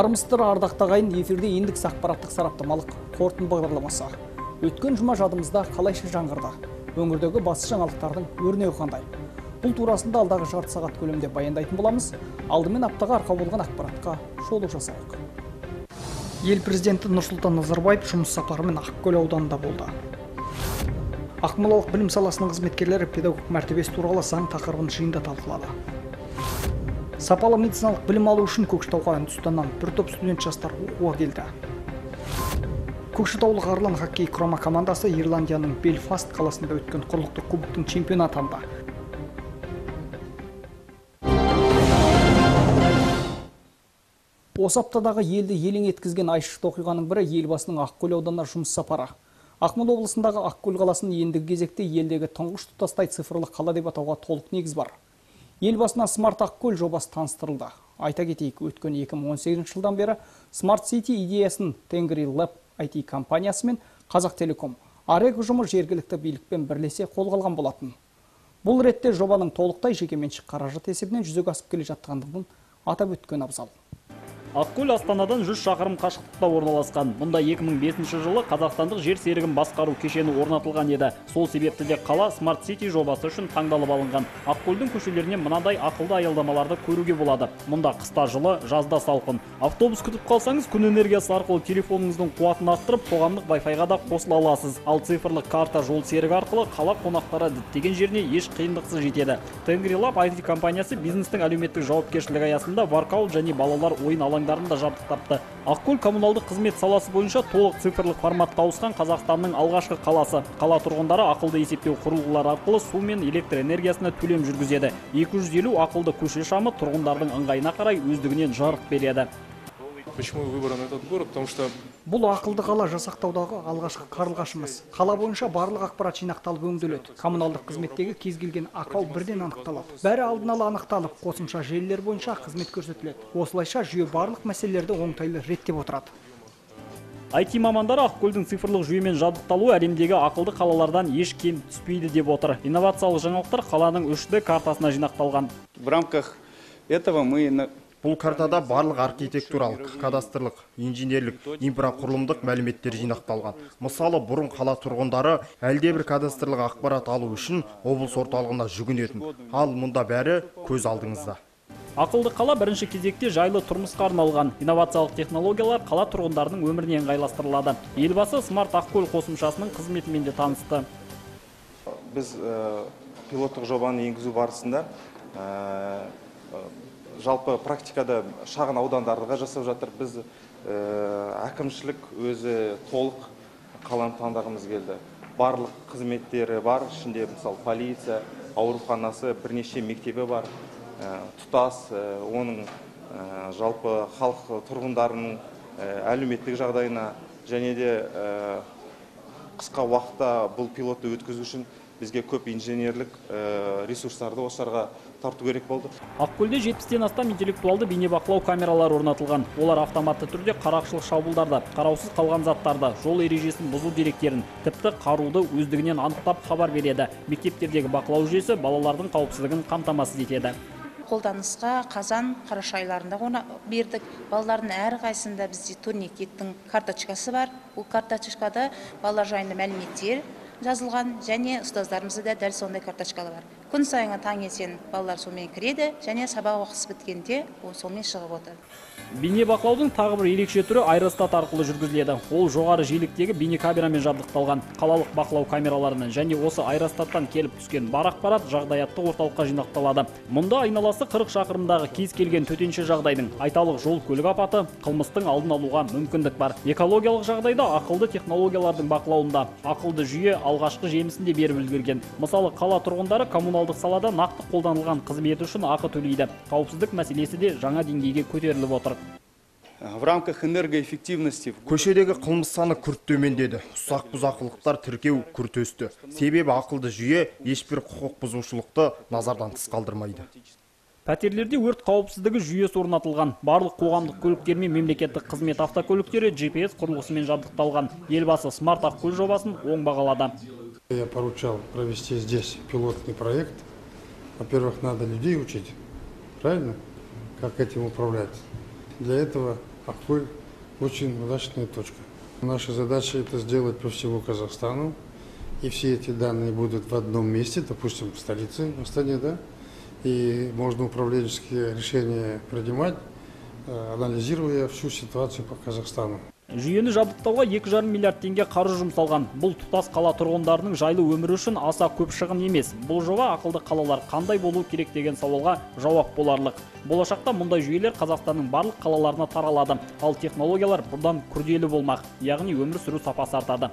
армысыздар ардақты ағайын эфирде ендікс ақпараттық сараптамалық қорытынды бағдарламасы. Өткен жұма жадымызда қалайша жаңғырды? Өңірдегі басты жаңалықтардың өрнегі қандай? Бұл турасында алдағы жарты сағат көлемде баяндайтын боламыз. Алдымен аптаға арқау болған ақпаратқа шолу жасайық. Ел президенті нұрсұлтан назарбаев жұмыс сапарымен ақкөл ауданында болды. Ақмолалық білім саласының қызметкерлері педагог мәртебесі туралы заң тақырыбын жиында талқылады. Сапалы медициналық білім алу үшін көкшетауға үндістаннан бір топ студент жастар оқуға келді. Көкшетаулық арлан хоккей құрама командасы ирландияның белфаст қаласында өткен құрлықтық кубоктың чемпионы атанды. Осы аптадағы елді елең еткізген айшықты оқиғаның бірі елбасының ақкөл ауданына жұмыс сапары. Ақмола облысындағы ақкөл қаласын ендігі кезекте елдегі тұңғыш тұтастай цифрлы қала деп атауға толық негіз бар. Елбасына смарт ақкөл жобасы таныстырылды. Айта кетейік өткен 2018 жылдан бері смарт сити идеясын тенгри лаб IT компаниясы мен қазақ телеком арек ұжымы жергілікті билікпен бірлесе қолға алған болатын. Бұл ретте жобаның толықтай жекеменшік қаражат есебінен жүзеге асып келе жатқандығын атап өткен абзал. Ақкөл Астанадан 100 шақырым қашықтықта орналасқан. Мұнда 2005 жылы қазақстандық жер серігін басқару кешені орнатылған еді. Сол себепті де қала Smart City жобасы үшін таңдалып алынған. Ақкөлдің көшелеріне мынадай ақылды аялдамаларды көруге болады. Мұнда қыста жылы, жазда салқын. Автобус күтіп қалсаңыз, күн энергиясы арқылы телефоныңыздың қуатын арттырып, қоғамдық Wi-Fi-ға да қосыла аласыз. Ал цифрлық карта жол серігі арқылы қала қонақтары діттеген жеріне еш қиындықсыз жетеді. Тенгрилаб IT компаниясы бизнестің әлеуметтік жауапкершілігі аясында воркаут және балалар ойын алаңдарын да жабдықтапты. Ақкөл коммуналдық қызмет саласы бойынша толық цифрлық форматқа ауысқан қазақстанның алғашқы қаласы. Қала тұрғындары ақылды есептеу құрылғылары арқылы су мен электр энергиясына төлем жүргізеді. 250 ақылды көше шамы тұрғындардың ыңғайына қарай өздігінен жарық береді. Почему выбран этот город? Потому что бұл ақылды қала жасақтаудағы алғашқы қарлығашымыз. Қала бойынша барлық ақпарат жинақталып өңделеді. Коммуналдық қызметтегі кез келген ақау бірден анықталады. Бәрі алдын ала анықталып қосымша желілер бойынша қызмет көрсетіледі. Осылайша жүйе барлық мәселелерді оңтайлы реттеп отырады. IT мамандары Ақкөлдің цифрлық жүйемен жабдықталуы әлемдегі ақылды қалалардан еш кем түспейді деп отыр. Инновациялық жаңалықтар қаланың 3D картасына жинақталған. В рамках этого мы бұл картада барлық архитектуралық кадастрлық инженерлік инфрақұрылымдық мәліметтер жинақталған мысалы бұрын қала тұрғындары әлдебір кадастрлық ақпарат алу үшін облыс орталығына жүгінетін ал мұнда бәрі көз алдыңызда Ақылды қала бірінші кезекте жайлы тұрмысқа арналған. Инновациялық технологиялар қала тұрғындарының өміріне ыңғайластырылады. Елбасы смарт Ақкөл қосымшасының қызметімен де танысты. біз ә, пилоттық жобаны енгізу барысында ә, жалпы практикада шағын аудандарға жасап жатыр. Біз ә, әкімшілік өзі толық қаланы таңдағымыз келді. Барлық қызметтері бар. Ішінде мысалы полиция ауруханасы бірнеше мектебі бар. Ә, тұтас ә, оның жалпы халық тұрғындарының әлеуметтік жағдайына және де қысқа уақытта бұл пилотты өткізу үшін бізге көп инженерлік ресурстарды осыларға тарту керек болды Ақкөлде 70-тен астам интеллектуалды бейнебақылау камералары орнатылған. Олар автоматты түрде қарақшылық шабуылдарды, қараусыз қалған заттарды, жол ережесін бұзу деректерін, тіпті қаруды өздігінен анықтап хабар береді. Мектептердегі бақылау жүйесі балалардың қауіпсіздігін қамтамасыз етеді. қолданысқа қазан қараша айларында ғана бердік балалардың әрқайсысында бізде турникеттің карточкасы бар бұл карточкада балалар жайында мәліметтер жазылған және ұстаздарымызда да дәл сондай карточкалар бар. Күн сайын таңертең балалар сонымен кіреді және сабақ уақыты біткенде ол сонымен шығып отырады Бейнебақылаудың тағы бір ерекше түрі аэростат арқылы жүргізіледі. Ол жоғары жиіліктегі бейнекамерамен жабдықталған. Қалалық бақылау камераларынан және осы аэростаттан келіп түскен бар ақпарат жағдаяттық орталыққа жинақталады. Мұнда айналасы 40 шақырымдағы кез келген төтенше жағдайдың, айталық жол көлік апаты, қылмыстың алдын алуға мүмкіндік бар. Экологиялық жағдайда ақылды технологиялардың бақылауында ақылды жүйе алғашқы жемісін де беріп үлгерген. Мысалы, қала тұрғындары коммуналдық салада нақты қолданылған қызметі үшін ақы төлейді. Қауіпсіздік мәселесі де жаңа деңгейге көтеріліп отыр. В рамках энергоэффективности көшедегі қылмыс саны күрт төмендеді ұсақ бұзақылықтар тіркеу күрт өсті себебі ақылды жүйе ешбір құқық бұзушылықты назардан тыс қалдырмайды Пәтерлерде өрт қауіпсіздігі жүйесі орнатылған. Барлық қоғамдық көліктер мен мемлекеттік қызмет автокөліктері GPS құрылғысымен жабдықталған. Елбасы смарт Ақкөл жобасын оң бағалады. Я поручал провести здесь пилотный проект. Во-первых, надо людей учить, правильно, как этим управлять. Для этого Аккуль очень удачная точка. Наша задача это сделать по всему Казахстану. И все эти данные будут в одном месте, допустим, в столице Астане, да? И можно управленческие решения принимать, э, анализируя всю ситуацию по Казахстану. Жүйені жабдықтауға 2,5 миллиард теңге қаржы жұмсалған. Бұл тұтас қала тұрғындарының жайлы өмірі үшін аса көп шығын емес. Бұл жоба ақылды қалалар қандай болу керек деген сауалға жауап боларлық. Болашақта мұндай жүйелер қазақстанның барлық қалаларына таралады. Ал технологиялар бұдан күрделі болмақ. Яғни өмір сүру сапасы артады.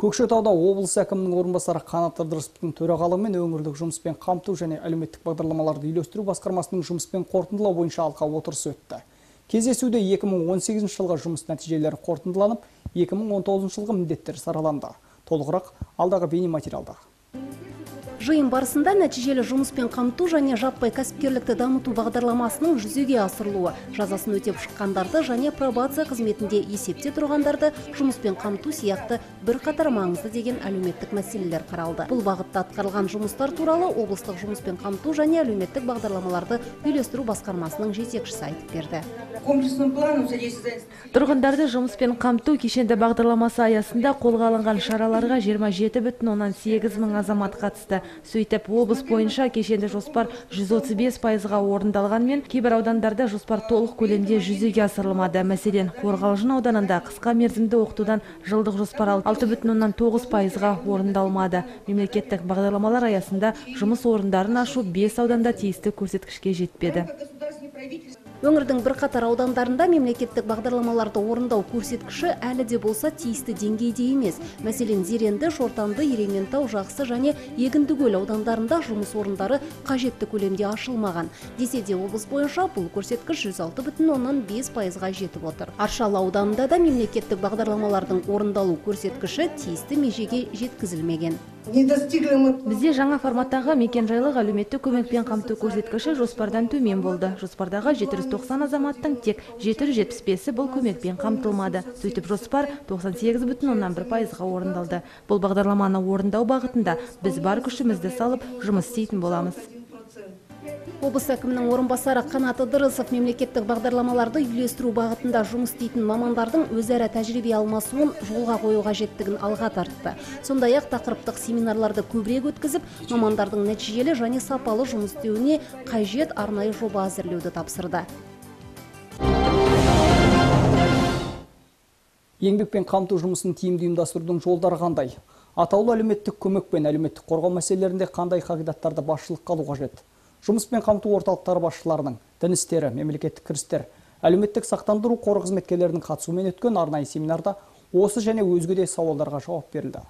Көкшетауда облыс әкімінің орынбасары қанат ыдырысовтың төрағалығымен өңірлік жұмыспен қамту және әлеуметтік бағдарламаларды үйлестіру басқармасының жұмыспен қорытындылау бойынша алқа отырысы өтті. Кездесуде 2018 жылғы жұмыс нәтижелері қорытындыланып 2019 жылғы міндеттер сараланды. Толығырақ алдағы бейнематериалда. Жиын барысында нәтижелі жұмыспен қамту және жаппай кәсіпкерлікті дамыту бағдарламасының жүзеге асырылуы, жазасын өтеп шыққандарды және пробация қызметінде есепте тұрғандарды жұмыспен қамту сияқты бірқатар маңызды деген әлеуметтік мәселелер қаралды. Бұл бағытта атқарылған жұмыстар туралы облыстық жұмыспен қамту және әлеуметтік бағдарламаларды үйлестіру басқармасының жетекшісі айтып берді. Тұрғындарды жұмыспен қамту кешенді бағдарламасы аясында қолға алынған шараларға 27,8 мың азамат қатысты. Сөйтіп, облыс бойынша кешенді жоспар 135 пайызға орындалғанмен, кейбір аудандарда жоспар толық көлемде жүзеге асырылмады. Мәселен, Қорғалжын ауданында қысқа мерзімді оқытудан жылдық жоспар 6,9 пайызға орындалмады. Мемлекеттік бағдарламалар аясында жұмыс орындарын ашу 5 ауданда тиісті көрсеткішке жетпеді. Өңірдің бірқатар аудандарында мемлекеттік бағдарламаларды орындау көрсеткіші әлі де болса тиісті деңгейде емес. Мәселен, Зеренді, Шортанды, Ерейментау, Жақсы және Егіндікөл аудандарында жұмыс орындары қажетті көлемде ашылмаған. Десе де облыс бойынша бұл көрсеткіш 106,5 пайызға жетіп отыр. Аршалы ауданында да мемлекеттік бағдарламалардың орындалу көрсеткіші тиісті межеге жеткізілмеген. Бізде жаңа форматтағы мекенжайлық әлеуметтік көмекпен қамту көрсеткіші жоспардан төмен болды. Жоспардағы 790 азаматтың тек 775-і бұл көмекпен қамтылмады. Сөйтіп жоспар 98,1 пайызға орындалды. Бұл бағдарламаны орындау бағытында біз бар күшімізді салып жұмыс істейтін боламыз. Облыс әкімінің орынбасары Қанат Ыдырысов мемлекеттік бағдарламаларды үйлестіру бағытында жұмыс істейтін мамандардың өзара тәжірибе алмасуын жолға қою қажеттігін алға тартты. Сондай-ақ тақырыптық семинарларды көбірек өткізіп, мамандардың нәтижелі және сапалы жұмыс істеуіне қажет арнайы жоба әзірлеуді тапсырды. еңбекпен қамту жұмысын тиімді ұйымдастырудың жолдары қандай атаулы әлеуметтік көмек пен әлеуметтік қорғау мәселелерінде қандай қағидаттарды басшылыққа алу қажет жұмыспен қамту орталықтары басшыларының дін істері мемлекеттік кірістер әлеуметтік сақтандыру қоры қызметкерлерінің қатысуымен өткен арнайы семинарда осы және өзге де сауалдарға жауап берілді.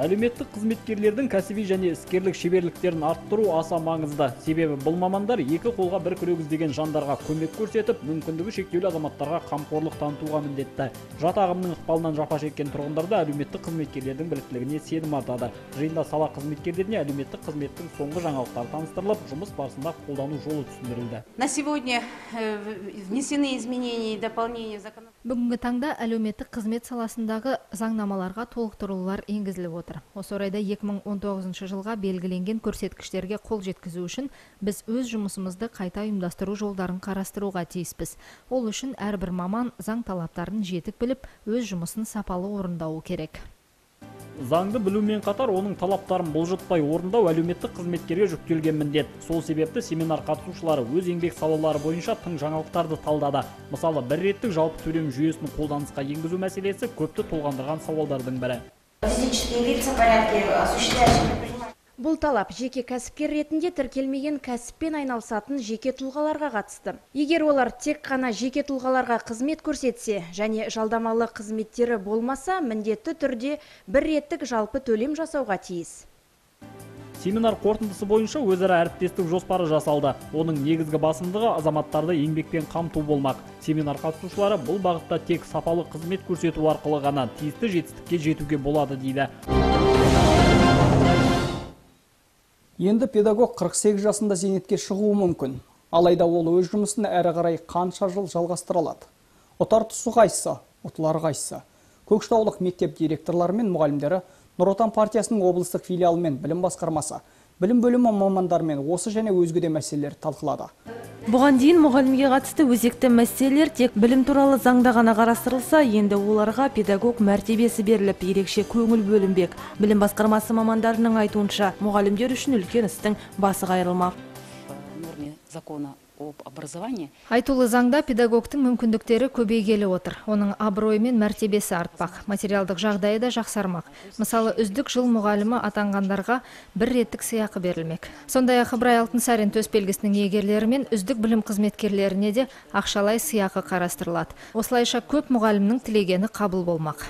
Әлеуметтік қызметкерлердің кәсіби және іскерлік шеберліктерін арттыру аса маңызды. Себебі бұл мамандар екі қолға бір күрек іздеген жандарға көмек көрсетіп мүмкіндігі шектеулі азаматтарға қамқорлық танытуға міндетті. Жат ағымның ықпалынан жапа шеккен тұрғындарда әлеуметтік қызметкерлердің біліктілігіне сенім артады. Жиында сала қызметкерлеріне әлеуметтік қызметтің соңғы жаңалықтары таныстырылып жұмыс барысында қолдану жолы түсіндірілді. На сегодня э, внесены изменения и дополнения в. Бүгінгі таңда әлеуметтік қызмет саласындағы заңнамаларға толықтырулар енгізіліп отыр. Осы орайда 2019 жылға белгіленген көрсеткіштерге қол жеткізу үшін біз өз жұмысымызды қайта ұйымдастыру жолдарын қарастыруға тиіспіз. Ол үшін әрбір маман заң талаптарын жетік біліп, өз жұмысын сапалы орындауы керек. Заңды білумен қатар оның талаптарын бұлжытпай орындау әлеуметтік қызметкерге жүктелген міндет. Сол себепті семинар қатысушылары өз еңбек салалары бойынша тың жаңалықтарды талдады. Мысалы бір реттік жалпы төлем жүйесін қолданысқа енгізу мәселесі көпті толғандырған сауалдардың бірі. Физические лица Бұл талап жеке кәсіпкер ретінде тіркелмеген кәсіппен айналысатын жеке тұлғаларға қатысты. Егер олар тек қана жеке тұлғаларға қызмет көрсетсе және жалдамалы қызметтері болмаса, міндетті түрде бір реттік жалпы төлем жасауға тиіс. семинар қорытындысы бойынша өзара әріптестік жоспары жасалды оның негізгі басымдығы азаматтарды еңбекпен қамту болмақ семинар қатысушылары бұл бағытта тек сапалы қызмет көрсету арқылы ғана тиісті жетістікке жетуге болады дейді енді педагог 48 жасында зейнетке шығуы мүмкін. Алайда ол өз жұмысын әрі қарай қанша жыл жалғастыра алады? Ұтар тұсы қайсысы ұтылары қайсысы көкшетаулық мектеп директорлары мен мұғалімдері нұр отан партиясының облыстық филиалы мен білім басқармасы білім бөлімі мамандарымен осы және өзге мәселелер талқылады Бұған дейін мұғалімге қатысты өзекті мәселелер тек білім туралы заңда ғана қарастырылса, енді оларға педагог мәртебесі беріліп, ерекше көңіл бөлінбек. Білім басқармасы мамандарының айтуынша, мұғалімдер үшін үлкен істің басы қайырылмақ. норме закона об образовании. Айтулы заңда педагогтың мүмкіндіктері көбейгелі отыр. Оның абыройы мен мәртебесі артпақ. Материалдық жағдайы да жақсармақ. Мысалы үздік жыл мұғалімі атанғандарға бір реттік сыйақы берілмек. Сондай ақ ыбырай алтынсарин төсбелгісінің иегерлері мен үздік білім қызметкерлеріне де ақшалай сыйақы қарастырылады. Осылайша көп мұғалімнің тілегені қабыл болмақ.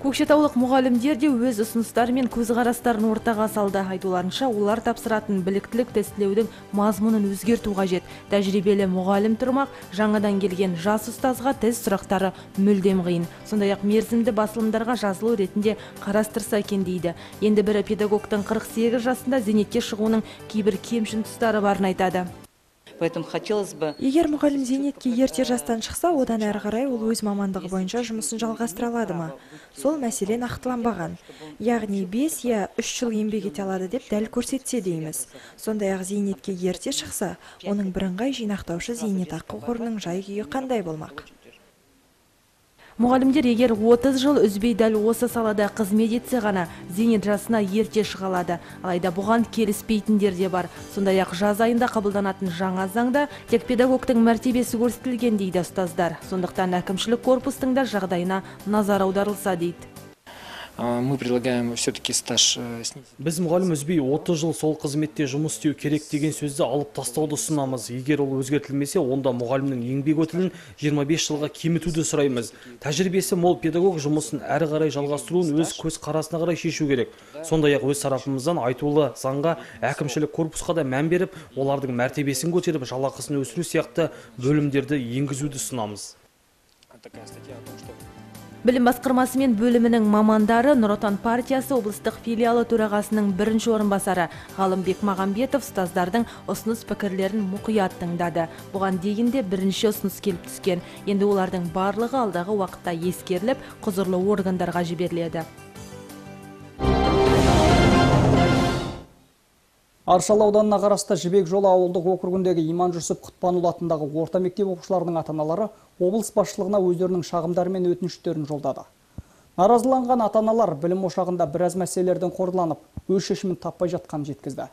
Көкшетаулық мұғалімдер де өз ұсыныстары мен көзқарастарын ортаға салды. Айтуларынша, олар тапсыратын біліктілік тестілеудің мазмұнын өзгерту қажет. Тәжірибелі мұғалім тұрмақ, жаңадан келген жас ұстазға тест сұрақтары мүлдем қиын. Сондай-ақ мерзімді басылымдарға жазылу ретінде қарастырса екен дейді. Енді бірі педагогтың 48 жасында зейнетке шығуының кейбір кемшін тұстары барын айтады. Поэтому хотелось бы егер мұғалім зейнетке ерте жастан шықса одан әрі қарай ол өз мамандығы бойынша жұмысын жалғастыра алады ма? сол мәселе нақтыланбаған яғни бес я үш жыл еңбек ете алады деп дәл көрсетсе дейміз. сондай ақ зейнетке ерте шықса оның бірыңғай жинақтаушы зейнетақы қорының жай күйі қандай болмақ? Мұғалімдер егер 30 жыл үзбей дәл осы салада қызмет етсе ғана зейнет жасына ерте шыға алады. Алайда бұған келіспейтіндер де бар. Сондай ақ жаз айында қабылданатын жаңа заңда тек педагогтың мәртебесі көрсетілген дейді ұстаздар. Сондықтан әкімшілік корпустың да жағдайына назар аударылса дейді. Мы предлагаем все-таки стаж э, снизить. біз мұғалім үзбей 30 жыл сол қызметте жұмыс істеу керек деген сөзді алып тастауды ұсынамыз. Егер ол өзгертілмесе онда мұғалімнің еңбек өтілін 25 жылға кемітуді сұраймыз. Тәжірибесі мол педагог жұмысын әрі қарай жалғастыруын өз көз қарасына қарай шешу керек. Сондай ақ өз тарапымыздан айтулы заңға әкімшілік корпусқа да мән беріп олардың мәртебесін көтеріп жалақысын өсіру сияқты бөлімдерді енгізуді ұсынамыз. Такая статья о том, что Білім басқармасы мен бөлімінің мамандары Нұр Отан партиясы облыстық филиалы төрағасының бірінші орынбасары Ғалымбек Мағамбетов ұстаздардың ұсыныс пікірлерін мұқият тыңдады. Бұған дейін де бірінші ұсыныс келіп түскен. Енді олардың барлығы алдағы уақытта ескеріліп, құзырлы органдарға жіберіледі. Аршалы ауданына қарасты Жібек жолы ауылдық округіндегі Иман Жүсіп Құтпанұлы атындағы орта мектеп оқушыларының ата-аналары облыс басшылығына өздерінің шағымдары мен өтініштерін жолдады. Наразыланған ата-аналар білім ошағында біраз мәселелерден қордаланып, өз шешімін таппай жатқанын жеткізді.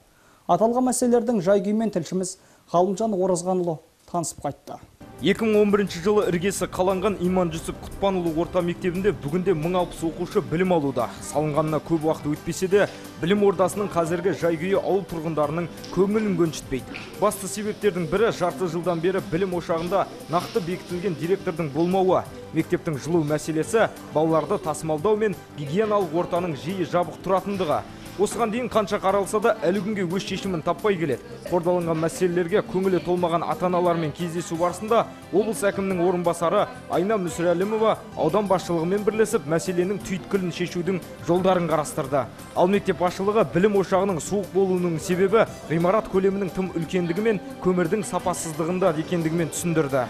Аталған мәселелердің жай-күйімен тілшіміз Ғалымжан Оразғанұлы танысып қайтты. 2011 жылы іргесі қаланған Иман Жүсіп Құтпанұлы орта мектебінде бүгінде 1060 оқушы білім алуда. Салынғанына көп уақыт өтпесе де, білім ордасының қазіргі жай-күйі ауыл тұрғындарының көңілін көншітпейді. Басты себептердің бірі жарты жылдан бері білім ошағында нақты бекітілген директордың болмауы. Мектептің жылу мәселесі, балаларды тасымалдау мен гигиеналық ортаның жиі жабық тұратындығы. Осыған дейін қанша қаралса да әлі күнге өз шешімін таппай келеді. Қордаланған мәселелерге көңілі толмаған ата-аналармен кездесу барысында облыс әкімінің орынбасары Айна Мүсірәлімова аудан басшылығымен бірлесіп мәселенің түйткілін шешудің жолдарын қарастырды. Ал мектеп басшылығы білім ошағының суық болуының себебі ғимарат көлемінің тым үлкендігі мен көмірдің сапасыздығында екендігімен түсіндірді.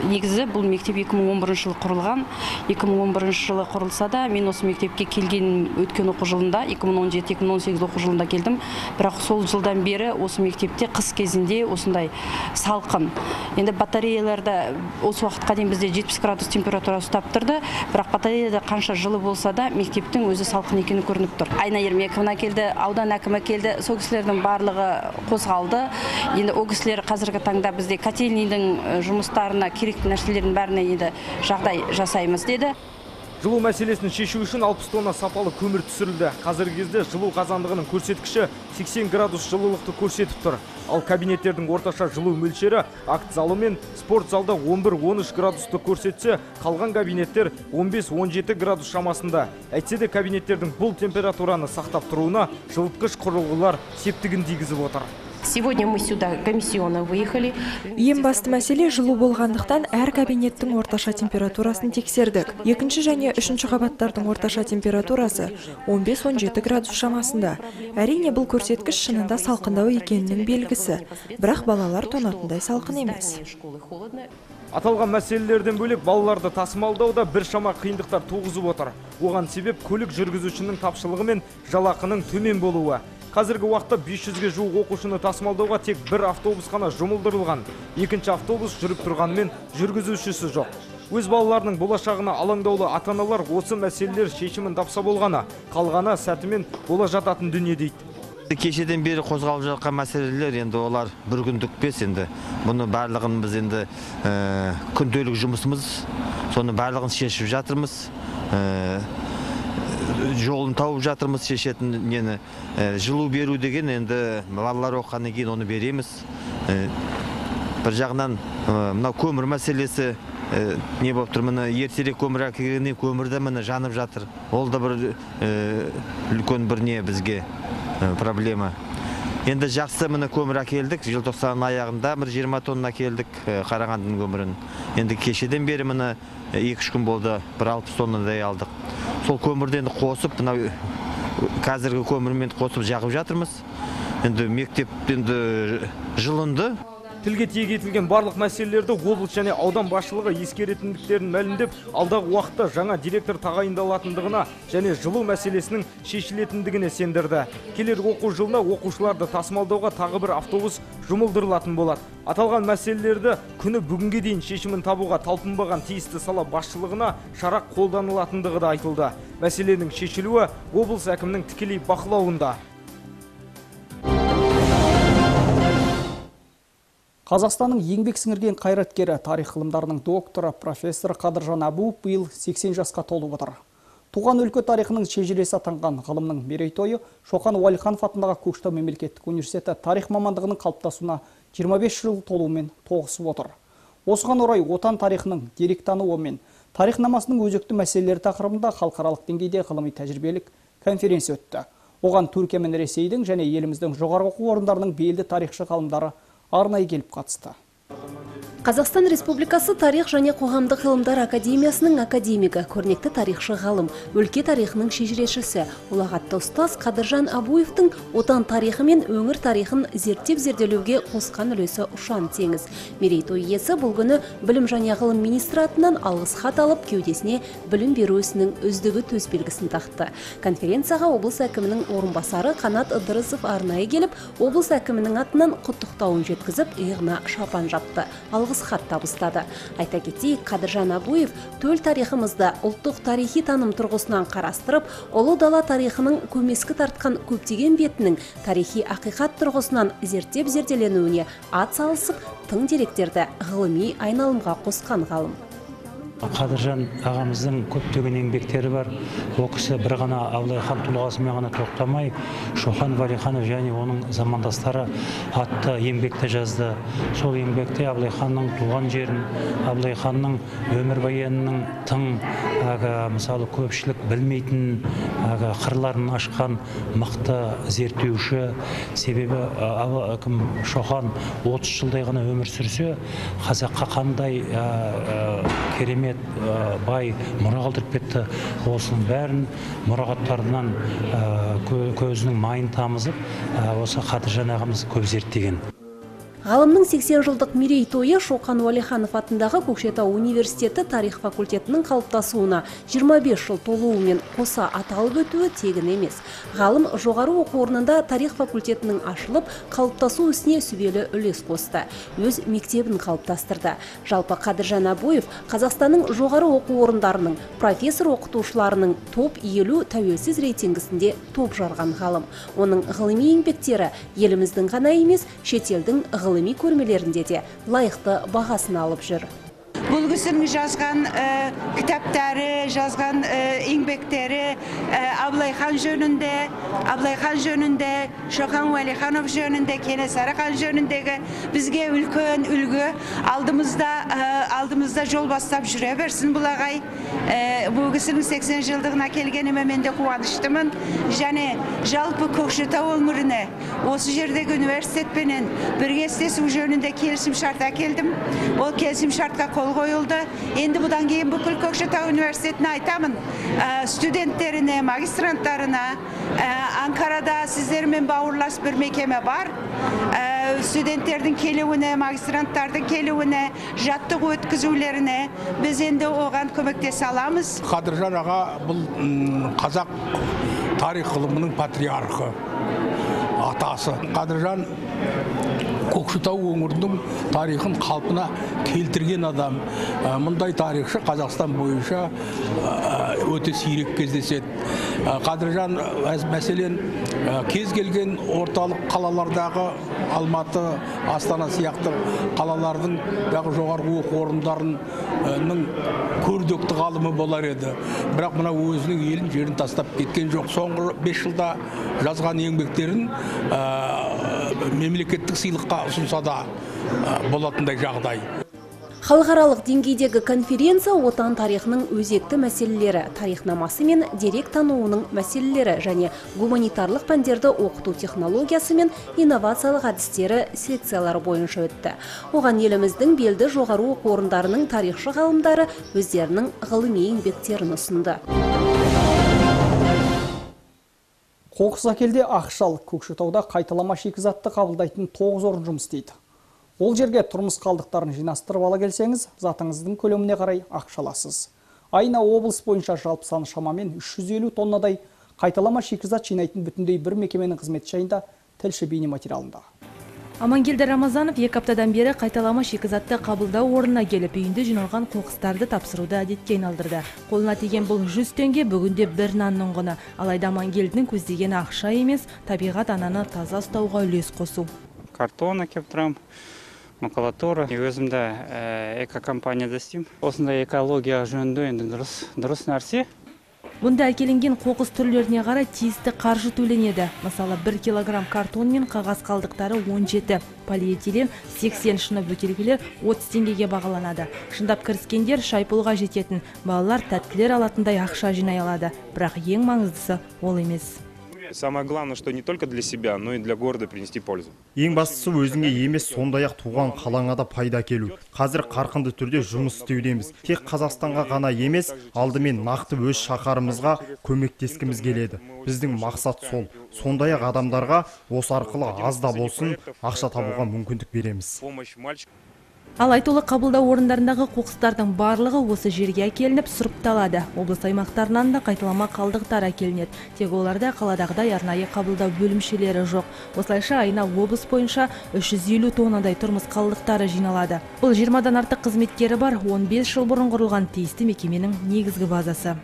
Негізі бұл мектеп 2011 жылы құрылған. 2011 жылы құрылса да мен осы мектепке келген өткен оқу жылында 2017-2018 оқу жылында келдім. Бірақ сол жылдан бері осы мектепте қыс кезінде осындай салқын. Енді батареяларда осы уақытқа дейін бізде 70 градус температура ұстап тұрды. Бірақ батареяда қанша жылы болса да мектептің өзі салқын екені көрініп тұр. Айна ермековна келді аудан әкімі келді. Сол кісілердің барлығы қозғалды. Енді ол кісілер қазіргі таңда бізде котельныйдың жұмыстарына керекті нәрселердің бәріне енді жағдай жасаймыз деді Жылу мәселесін шешу үшін 60 тонна сапалы көмір түсірілді. Қазіргі кезде жылу қазандығының көрсеткіші 80 градус жылылықты көрсетіп тұр. Ал кабинеттердің орташа жылу мөлшері акт залы мен спорт залда 11-13 градусты көрсетсе, қалған кабинеттер 15-17 градус шамасында. Әйтсе де кабинеттердің бұл температураны сақтап тұруына жылытқыш құрылғылар септігін тигізіп отыр. Сегодня мы сюда комиссионно выехали. ең басты мәселе жылу болғандықтан әр кабинеттің орташа температурасын тексердік. Екінші және үшінші қабаттардың орташа температурасы 15-17 градус шамасында. Әрине бұл көрсеткіш шынында салқындау екенінің белгісі. Бірақ балалар тоңатындай салқын емес. Аталған мәселелерден бөлек балаларды тасымалдауда біршама қиындықтар туғызып отыр. Оған себеп көлік жүргізушінің тапшылығы мен жалақының төмен болуы. Қазіргі уақытта 500-ге жуық оқушыны тасымалдауға тек бір автобус қана жұмылдырылған. Екінші автобус жүріп тұрғанымен жүргізушісі жоқ. Өз балаларының болашағына алаңдаулы ата аналар осы мәселелер шешімін тапса болғаны қалғаны сәтімен бола жататын дүние дейді. Кешеден бері қозғалып жатқан мәселелер енді олар бір күндік емес енді. Бұны барлығын біз енді ә, күнделік жұмысымыз соны барлығын шешіп жатырмыз. Ә, жолын тауып жатырмыз шешетін нені. Жылу беру деген енді балалар оқығаннан кейін оны береміз. Бір жағынан мынау көмір мәселесі не болып тұр? Міне ертерек көмір әкелгеннен көмір де міне жанып жатыр. Ол да бір үлкен бір не бізге проблема. Енді жақсы міне көмір әкелдік. Желтоқсанның аяғында бір 20 тонна әкелдік. Ә, қарағандының көмірін. Енді кешеден бері міне екі үш күн болды. Бір алпыс тоннадай алдық. Сол көмірді енді қосып мынау қазіргі көмірмен қосып жағып жатырмыз. Енді мектеп енді жылынды. Тілге тиек етілген барлық мәселелерді облыс және аудан басшылығы ескеретіндіктерін мәлімдеп алдағы уақытта жаңа директор тағайындалатындығына және жылу мәселесінің шешілетіндігіне сендірді. Келер оқу жылына оқушыларды тасымалдауға тағы бір автобус жұмылдырылатын болады. Аталған мәселелерді күні бүгінге дейін шешімін табуға талпынбаған тиісті сала басшылығына шара қолданылатындығы да айтылды. Мәселенің шешілуі облыс әкімінің тікелей бақылауында. Қазақстанның еңбек сіңірген қайраткері тарих ғылымдарының докторы профессор Қадыржан Абуов биыл 80 жасқа толып отыр. Туған өлкө тарихының шежіресі атанған ғылымның мерейтойы Шоқан Уәлиханов атындағы Көкшетау мемлекеттік университеті тарих мамандығының қалыптасуына 25 жыл толуымен тоғысып отыр. Осыған орай отан тарихының деректануы мен тарихнамасының өзекті мәселелері тақырыбында халықаралық деңгейде ғылыми тәжірибелік конференция өтті. Оған Түркия мен Ресейдің және еліміздің жоғарғы оқу орындарының белді тарихшы ғалымдары арнайы келіп қатысты. Қазақстан Республикасы тарих және қоғамдық ғылымдар академиясының академигі, көрнекті тарихшы ғалым, өлке тарихының шежірешісі, ұлағатты ұстаз Қадыржан Абуевтың отан тарихы мен өңір тарихын зерттеп зерделеуге қосқан үлесі ұшан теңіз. Мерейтой иесі бұл күні білім және ғылым министрі атынан алғыс хат алып, кеудесіне білім беру ісінің үздігі төсбелгісін тақты. Конференцияға облыс әкімінің орынбасары Қанат Ыдырысов арнайы келіп, облыс әкімінің атынан құттықтауын жеткізіп, иығына шапан Алғыс хат табыстады. Айта кетейік, Қадыржан Абуев төл тарихымызды ұлттық тарихи таным тұрғысынан қарастырып, ұлы дала тарихының көмескі тартқан көптеген бетінің тарихи ақиқат тұрғысынан зерттеп зерделенуіне ат салысып, тың деректерді ғылыми айналымға қосқан ғалым. Қадыржан ағамыздың көптеген еңбектері бар. Ол кісі бір ғана абылай хан тұлғасымен ғана тоқтамай шоқан уәлиханов және оның замандастары атты еңбекті жазды. Сол еңбекте абылай ханның туған жерін абылай ханның өмірбаянының тың әлгі мысалы көпшілік білмейтін әлгі қырларын ашқан мықты зерттеуші. Себебі кім шоқан 30 жылдай ғана өмір сүрсе қазаққа қандай а, ә, бай мұра қалдырып кетті. Осының бәрін мұрағаттарынан кө- көзінің майын тамызып ә, осы қадыржан ағамыз көп зерттеген. Ғалымның 80 жылдық мерейтойы Шоқан Уәлиханов атындағы Көкшетау университеті тарих факультетінің қалыптасуына 25 жыл толуымен қоса аталып өтуі тегін емес. Ғалым жоғары оқу орнында тарих факультетінің ашылып, қалыптасу ісіне сүбелі үлес қосты. Өз мектебін қалыптастырды. Жалпы Қадыржан Абуев Қазақстанның жоғары оқу орындарының профессор оқытушыларының топ 50 тәуелсіз рейтингісінде топ жарған ғалым. Оның ғылыми еңбектері еліміздің ғана емес, шетелдің ғылыми көрмелерінде де лайықты бағасын алып жүр. Бұл кісінің жазған кітаптары жазған еңбектері ә, абылай хан жөнінде абылай хан жөнінде шоқан уәлиханов жөнінде кенесары хан жөніндегі бізге үлкен үлгі. Алдымызда алдымызда жол бастап жүре берсін бұл ағай. Бұл кісінің 80 жылдығына келгеніме мен де қуаныштымын. Және жалпы көкшетау өңіріне осы жердегі университетпенен бірге істесу жөнінде келісім шарт әкелдім. Ол келісім шартқа қол қойылды енді бұдан кейін бүкіл көкшетау университетіне айтамын студенттеріне магистранттарына анкарада сіздермен бауырлас бір мекеме бар студенттердің келуіне магистранттардың келуіне жаттығу өткізулеріне біз енді оған көмектесе аламыз қадыржан аға бұл қазақ тарих ғылымының патриархы атасы қадыржан көкшетау өңірінің тарихын қалпына келтірген адам. Ә, мұндай тарихшы қазақстан бойынша ә, өте сирек кездеседі. Ә, қадыржан мәселен кез келген орталық қалалардағы алматы астана сияқты қалалардың жоғарғы оқу орындарының көрнекті ғалымы болар еді. Бірақ мына өзінің елін жерін тастап кеткен жоқ. Соңғы бес жылда жазған еңбектерін мемлекеттік сыйлыққа ұсынса да болатындай жағдай Халықаралық деңгейдегі конференция отан тарихының өзекті мәселелері, тарихнамасы мен дерек тануының мәселелері және гуманитарлық пәндерді оқыту технологиясы мен инновациялық әдістері секциялары бойынша өтті. Оған еліміздің белді жоғары оқу орындарының тарихшы ғалымдары өздерінің ғылыми еңбектерін ұсынды. Қоқыс әкелде Ақшал, Көкшетауда қайталама шикізатты қабылдайтын 9 орын жұмыс істейді. Ол жерге тұрмыс қалдықтарын жинастырып ала келсеңіз, затыңыздың көлеміне қарай ақша аласыз. Айына облыс бойынша жалпы саны шамамен 350 тоннадай қайталама шикізат жинайтын бүтіндей бір мекеменің қызметі жайында тілші бейне материалында. Амангелді Рамазанов екі аптадан бері қайталама шикізатты қабылдау орнына келіп үйінде жиналған қоқыстарды тапсыруды әдетке айналдырды. Қолына тиген бұл 100 теңге бүгінде бір нанның құны. Алайда Амангелдінің көздегені ақша емес, табиғат ананы таза ұстауға үлес қосу. картон әкеп тұрамын макулатура өзімді ә, экокомпанияда істеймін осындай экология жөнінде дұрыс дұрыс нәрсе Бұнда әкелінген қоқыс түрлеріне қарай тиісті қаржы төленеді. Мысалы, 1 килограмм картон мен қағаз қалдықтары 17, полиэтилен 80 шыны бөтелкелер 30 теңгеге бағаланады. Шындап кіріскендер шайпұлға жететін, балалар тәттілер алатындай ақша жинай алады. Бірақ ең маңыздысы ол емес. Самое главное, что не только для себя, но и для города принести пользу. ең бастысы өзіңе емес сондай ақ туған қалаңа да пайда әкелу қазір қарқынды түрде жұмыс істеудеміз. Тек қазақстанға ғана емес алдымен нақты өз шаһарымызға көмектескіміз келеді. Біздің мақсат сол. Сондай ақ адамдарға осы арқылы аз да болсын ақша табуға мүмкіндік береміз. Помощь. Ал айтулы қабылдау орындарындағы қоқыстардың барлығы осы жерге әкелініп сұрыпталады. Облыс аймақтарынан да қайталама қалдықтар әкелінеді. Тек оларда қаладағыдай арнайы қабылдау бөлімшелері жоқ. Осылайша айына облыс бойынша 350 тоннадай тұрмыс қалдықтары жиналады. Бұл 20-дан артық қызметкері бар 15 жыл бұрын құрылған тиісті мекеменің негізгі базасы.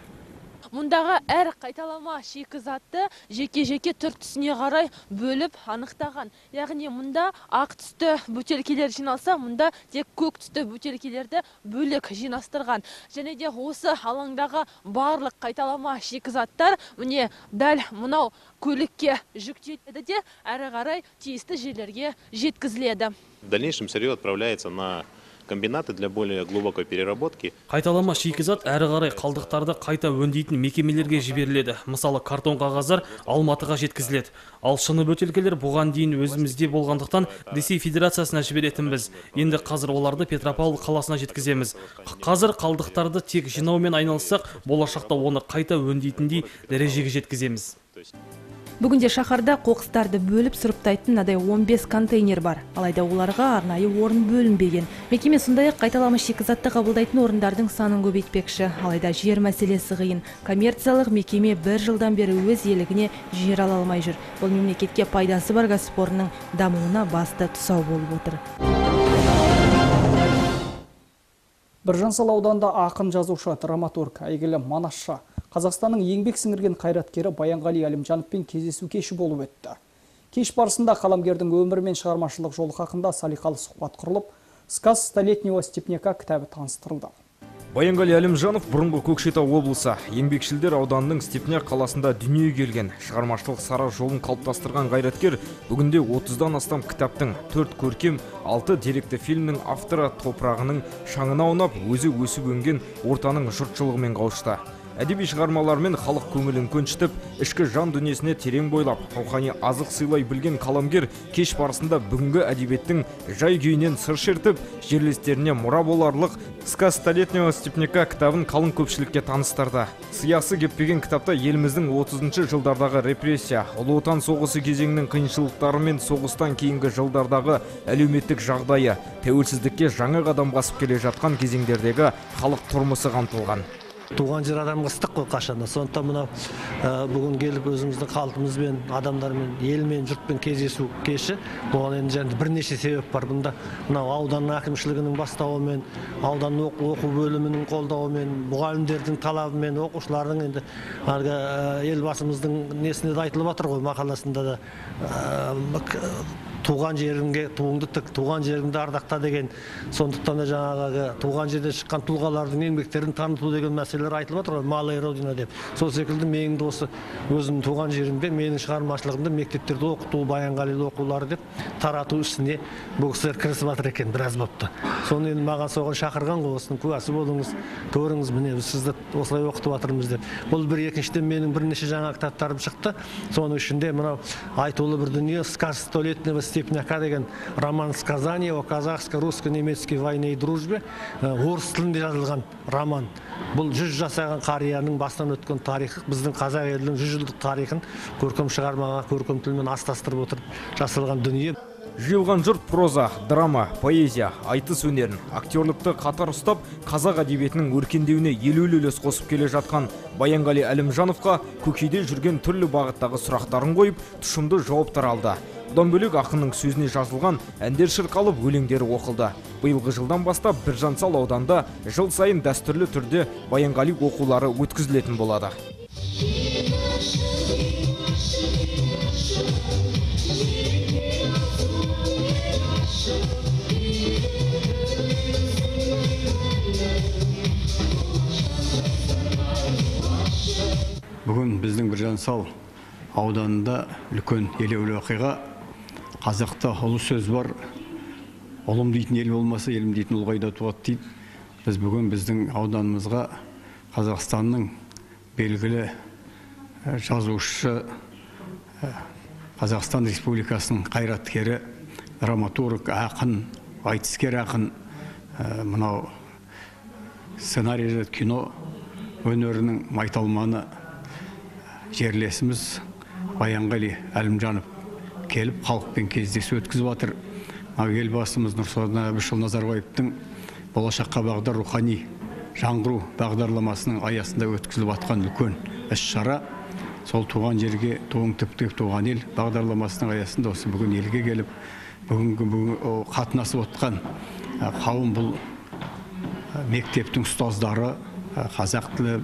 Мұндағы әр қайталама шикізатты жеке-жеке түр түсіне қарай бөліп анықтаған. Яғни мұнда ақ түсті бөтелкелер жиналса мұнда тек көк түсті бөтелкелерді бөлек жинастырған. Және де осы алаңдағы барлық қайталама шикізаттар міне дәл мынау көлікке жүктеледі де әрі қарай тиісті жерлерге жеткізіледі. В дальнейшем сырье отправляется на комбинаты для более глубокой переработки. Қайталама шикізат әрі қарай қалдықтарды қайта өңдейтін мекемелерге жіберіледі. Мысалы, картон қағаздар Алматыға жеткізіледі. Ал шыны бөтелкелер бұған дейін өзімізде болғандықтан Ресей Федерациясына жіберетінбіз. Енді қазір оларды Петропавл қаласына жеткіземіз. Қазір қалдықтарды тек жинаумен айналыссақ, болашақта оны қайта өңдейтіндей дәрежеге жеткіземіз. Бүгінде шаһарда қоқыстарды бөліп сұрыптайтын мынадай 15 контейнер бар. Алайда оларға арнайы орын бөлінбеген. Мекеме сондай-ақ қайталама шикізатты қабылдайтын орындардың санын көбейтпекші. Алайда жер мәселесі қиын. Коммерциялық мекеме бір жылдан бері өз елігіне жер ала алмай жүр. Бұл мемлекетке пайдасы бар кәсіпорынның дамуына басты тұсау болып отыр. Біржан ауданында ақын жазушы, драматург, әйгілі Манасшы, Қазақстанның еңбек сіңірген қайраткері Баянғали Әлімжановпен кездесу кеші болып өтті. Кеш барысында қаламгердің өмірі мен шығармашылық жолы хақында салиқалы сұхбат құрылып, «Сказ столетнего степняка» кітабы таныстырылды. Баянғали Әлімжанов бұрынғы Көкшетау облысы еңбекшілдер ауданының Степняк қаласында дүниеге келген шығармашылық сара жолын қалыптастырған қайраткер бүгінде 30-дан астам кітаптың төрт көркем алты деректі фильмнің авторы топырағының шаңына аунап өзі өсіп өнген ортаның жұртшылығымен қауышты әдеби шығармалармен халық көңілін көншітіп ішкі жан дүниесіне терең бойлап рухани азық сыйлай білген қаламгер кеш барысында бүгінгі әдебиеттің жай күйінен сыр шертіп жерлестеріне мұра боларлық сказ столетнего степняка кітабын қалың көпшілікке таныстырды. Сиясы кеппеген кітапта еліміздің 30 жылдардағы репрессия ұлы отан соғысы кезеңінің қиыншылықтары мен соғыстан кейінгі жылдардағы әлеуметтік жағдайы тәуелсіздікке жаңа қадам басып келе жатқан кезеңдердегі халық тұрмысы қамтылған. Туған жер адамға ыстық қой қашанда. Сондықтан мынау бүгін келіп өзіміздің халқымызбен адамдармен елмен жұртпен кездесу кеші бұған енді және бірнеше себеп бар. Бұнда мынау аудан әкімшілігінің бастауымен аудан оқу бөлімінің қолдауымен мұғалімдердің талабымен оқушылардың енді әлгі елбасымыздың несінде де айтылып жатыр ғой мақаласында да. Туған жеріңге туыңды тік туған жеріңді ардақта деген сондықтан да жаңағы туған жерден шыққан тұлғалардың еңбектерін таныту деген мәселелер айтылып жатыр ғой малая родина деп. Сол секілді менің де осы өзімнің туған жерімде менің шығармашылығымды мектептерде оқыту баянғалиді оқулары деп тарату ісіне бұл кісілер кірісіп жатыр екен біраз болыпты соны енді маған соған шақырған ғой осының куәсі болыңыз көріңіз міне біз сізді осылай оқытып жатырмыз деп. Бұл бір екіншіден менің бірнеше жаңа кітаптарым шықты. Соның ішінде мынау айтулы бір дүние сказ столетнего степняка деген роман сказание о казахско русско немецкой войне и дружбе. Орыс тілінде жазылған роман. Бұл жүз жасаған қарияның басынан өткен тарихы біздің қазақ елінің жүз жылдық тарихын көркем шығармаға көркем тілмен астастырып отырып жасалған дүние. Жиылған жұрт проза драма поэзия айтыс өнерін актерлікті қатар ұстап қазақ әдебиетінің өркендеуіне елеулі үлес қосып келе жатқан баянғали әлімжановқа көкейде жүрген түрлі бағыттағы сұрақтарын қойып тұшымды жауаптар алды. Бұдан бөлек ақынның сөзіне жазылған әндер шырқалып өлеңдері оқылды. Биылғы жылдан бастап біржан сал ауданында жыл сайын дәстүрлі түрде баянғали оқулары өткізілетін болады. Бүгін біздің біржан сал ауданында үлкен елеулі оқиға қазақта ұлы сөз бар. Ұлым дейтін ел болмаса елім дейтін ұл қайда туады дейді. Біз бүгін біздің ауданымызға қазақстанның белгілі жазушы қазақстан республикасының қайраткері драматург ақын айтыскер ақын мынау сценарий кино өнерінің майталманы жерлесіміз баянғали әлімжанов. Келіп халықпен кездесу өткізіп жатыр мынау елбасымыз нұрсұлтан әбішұлы назарбаевтың болашаққа бағдар рухани жаңғыру бағдарламасының аясында өткізіліп жатқан үлкен іс шара сол туған жерге туың тіптеп туған ел бағдарламасының аясында осы бүгін елге келіп бүгінгі бүгін қатынасып отқан қауым бұл мектептің ұстаздары қазақ тілі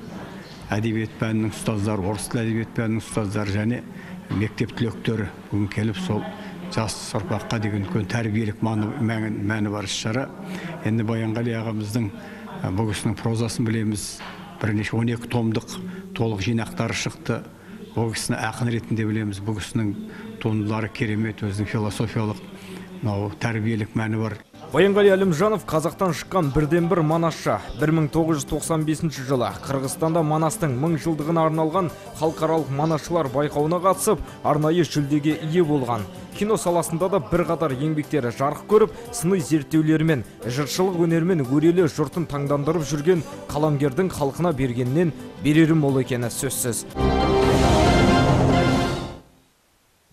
әдебиет пәнінің ұстаздары орыс тілі әдебиет пәнінің ұстаздары және мектеп түлектері бүгін келіп сол жас ұрпаққа деген үлкен тәрбиелік мәні бар іс шара. Енді баянғали ағамыздың бұл кісінің прозасын білеміз. Бірнеше он екі томдық толық жинақтары шықты. Бұл кісіні ақын ретінде білеміз. Бұл кісінің туындылары керемет өзінің философиялық мынау тәрбиелік мәні бар. Баянғали әлімжанов қазақтан шыққан бірден бір манасшы 1995 жылы қырғызстанда манастың мың жылдығына арналған халықаралық манасшылар байқауына қатысып арнайы жүлдеге ие болған. Кино саласында да бірқатар еңбектері жарық көріп сыни зерттеулерімен жыршылық өнермен өрелі жұртын таңдандырып жүрген қаламгердің халқына бергеннен берері мол екені сөзсіз.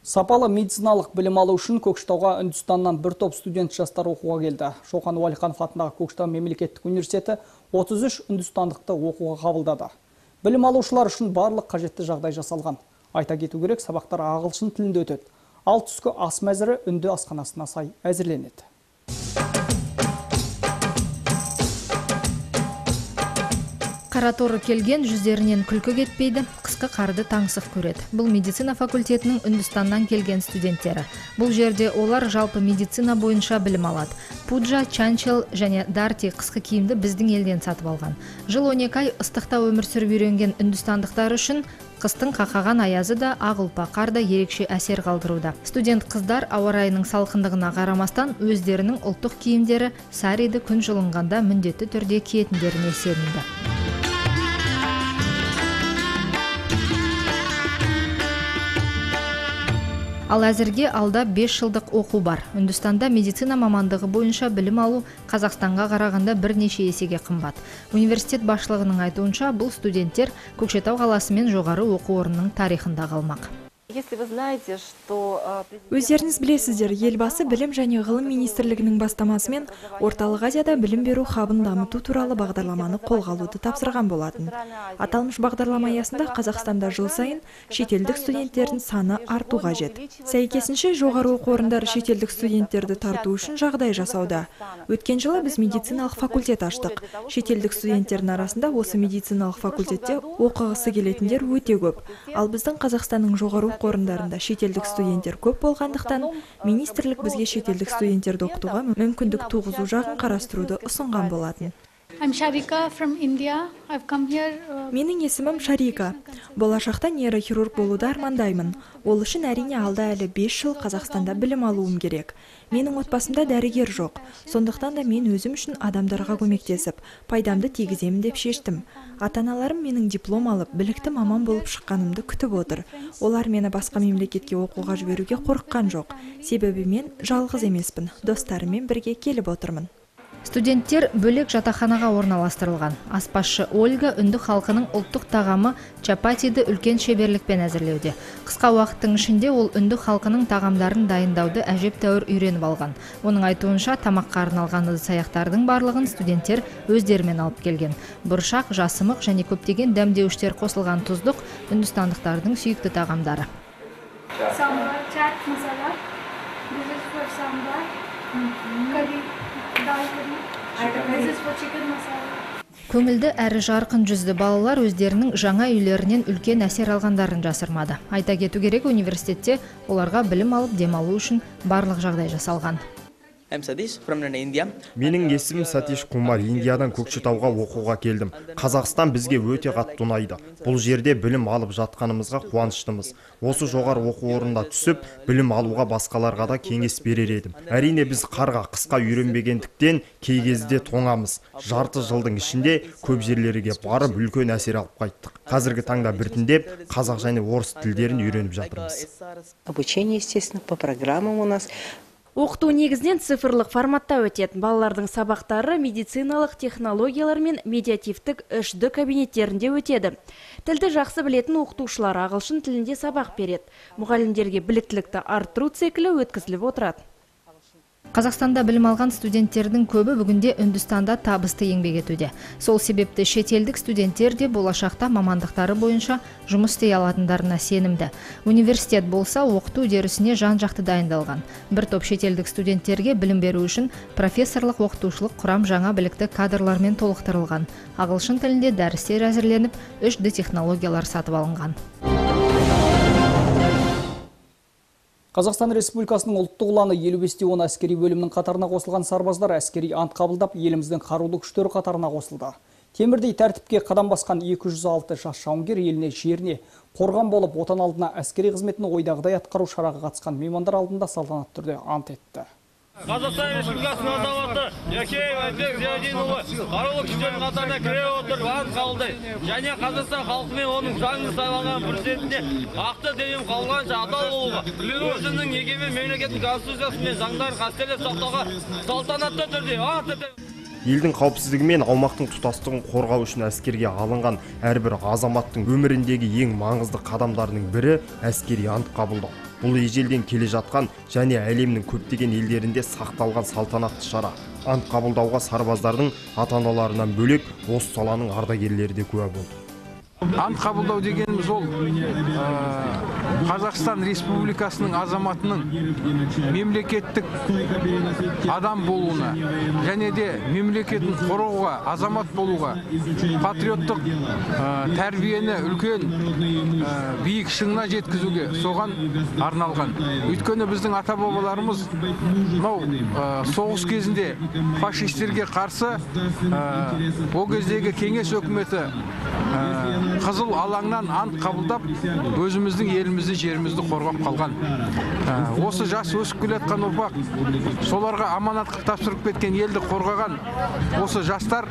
Сапалы медициналық білім алу үшін Көкшетауға Үндістаннан бір топ студент жастар оқуға келді. Шоқан Уәлиханов атындағы Көкшетау мемлекеттік университеті 33 үндістандықты оқуға қабылдады. Білім алушылар үшін барлық қажетті жағдай жасалған. Айта кету керек, сабақтар ағылшын тілінде өтеді. Ал түскі ас мәзірі үнді асханасына сай әзірленеді. Қараторы келген жүздерінен күлкі кетпейді қысқы қарды таңсық көреді. Бұл медицина факультетінің үндістаннан келген студенттері. Бұл жерде олар жалпы медицина бойынша білім алады. Пуджа чанчел және дарти қысқы киімді біздің елден сатып алған. Жыл 12 ай ыстықта өмір сүріп үйренген үндістандықтар үшін қыстың қақаған аязы да ақ ұлпа қар да ерекше әсер қалдыруда. Студент қыздар ауа райының салқындығына қарамастан өздерінің ұлттық киімдері сариді күн жылынғанда міндетті түрде киетіндеріне сенімді ал әзірге алда 5 жылдық оқу бар. Үндістанда медицина мамандығы бойынша білім алу қазақстанға қарағанда бірнеше есеге қымбат. Университет басшылығының айтуынша бұл студенттер көкшетау қаласы мен жоғары оқу орнының тарихында қалмақ. Өздеріңіз білесіздер елбасы білім және ғылым министрлігінің бастамасымен орталық азияда білім беру хабын дамыту туралы бағдарламаны қолға алуды тапсырған болатын аталмыш бағдарлама аясында қазақстанда жыл сайын шетелдік студенттердің саны арту қажет сәйкесінше жоғары оқу орындары шетелдік студенттерді тарту үшін жағдай жасауда. өткен жылы біз медициналық факультет аштық. шетелдік студенттердің арасында осы медициналық факультетте оқығысы келетіндер өте көп. ал біздің қазақстанның жоғары оқу орындарында шетелдік студенттер көп болғандықтан министрлік бізге шетелдік студенттерді оқытуға мүмкіндік туғызу жағын қарастыруды ұсынған болатын. Uh, менің есімім шарика болашақта нейрохирург болуды армандаймын. Ол үшін әрине алда әлі 5 жыл қазақстанда білім алуым керек. Менің отбасымда дәрігер жоқ. Сондықтан да мен өзім үшін адамдарға көмектесіп пайдамды тигіземін деп шештім. Ата аналарым менің диплом алып білікті маман болып шыққанымды күтіп отыр. Олар мені басқа мемлекетке оқуға жіберуге қорыққан жоқ. Себебі мен жалғыз емеспін. Достарыммен бірге келіп отырмын. Студенттер бөлек жатақханаға орналастырылған. Аспазшы ольга үнді халқының ұлттық тағамы чапатиді үлкен шеберлікпен әзірлеуде. Қысқа уақыттың ішінде ол үнді халқының тағамдарын дайындауды әжептәуір үйреніп алған. Оның айтуынша тамаққа арналған ыдыс барлығын студенттер өздерімен алып келген. Бұршақ жасымық және көптеген дәмдеуіштер қосылған тұздық үндістандықтардың сүйікті тағамдары. Көңілді әрі жарқын жүзді балалар өздерінің жаңа үйлерінен үлкен әсер алғандарын жасырмады. Айта кету керек университетте оларға білім алып демалу үшін барлық жағдай жасалған. Менің есімім сатиш кумар. Индиядан көкшетауға оқуға келдім. Қазақстан бізге өте қатты ұнайды. Бұл жерде білім алып жатқанымызға қуаныштымыз. Осы жоғары оқу орнына түсіп білім алуға басқаларға да кеңес берер едім. Әрине біз қарға қысқа үйренбегендіктен кей кезде тоңамыз. Жарты жылдың ішінде көп жерлерге барып үлкен әсер алып қайттық. Қазіргі таңда біртіндеп қазақ және орыс тілдерін үйреніп жатырмыз. Обучение, естественно, по программам у нас. Оқыту негізінен цифрлық форматта өтеді. Балалардың сабақтары медициналық технологиялар мен медиативтік 3D кабинеттерінде өтеді. Тілді жақсы білетін оқытушылар ағылшын тілінде сабақ береді. Мұғалімдерге біліктілікті арттыру циклі өткізіліп отырады. Қазақстанда білім алған студенттердің көбі бүгінде үндістанда табысты еңбек етуде. Сол себепті шетелдік студенттер де болашақта мамандықтары бойынша жұмыс істей алатындарына сенімді. Университет болса оқыту үдерісіне жан жақты дайындалған. Бір топ шетелдік студенттерге білім беру үшін профессорлық оқытушылық құрам жаңа білікті кадрлармен толықтырылған. Ағылшын тілінде дәрістер әзірленіп 3D технологиялар сатып алынған. Қазақстан Республикасының ұлттық ұланы 55-те 10 әскери бөлімнің қатарына қосылған сарбаздар әскери ант қабылдап еліміздің қарулы күштері қатарына қосылды. Темірдей тәртіпке қадам басқан 206 жас жауынгер еліне жеріне қорған болып отан алдына әскери қызметін ойдағыдай атқару шараға қатысқан меймандар алдында салтанатты түрде ант етті. Қазақстан Республикасының азаматы Якеев Айтбек Зиядинұлы қарулы күштердің қатарына кіре отырып ант қабылдайды. Және Қазақстан халқы мен оның заңды сайланған президентіне ақты денем қалғанша адал болуға өзінің егемен мемлекеттің конституциясы мен заңдарын қастерлеп сақтауға салтанатты түрде ант етемін елдің қауіпсіздігі мен аумақтың тұтастығын қорғау үшін әскерге алынған әрбір азаматтың өміріндегі ең маңызды қадамдарының бірі әскери ант қабылдау. Бұл ежелден келе жатқан және әлемнің көптеген елдерінде сақталған салтанатты шара. Ант қабылдауға сарбаздардың ата аналарынан бөлек осы саланың ардагерлері де куә болды. Ант қабылдау дегеніміз ол ә, қазақстан республикасының азаматының мемлекеттік адам болуына және де мемлекетін қорғауға азамат болуға патриоттық ә, тәрбиені үлкен ә, биік шыңына жеткізуге соған арналған. Өйткені біздің ата бабаларымыз мынау ә, соғыс кезінде фашистерге қарсы ол кездегі кеңес өкіметі қызыл алаңнан ант қабылдап өзіміздің елімізді жерімізді қорғап қалған. Ә, осы жас өсіп келе жатқан ұрпақ соларға аманат қылып тапсырып кеткен елді қорғаған осы жастар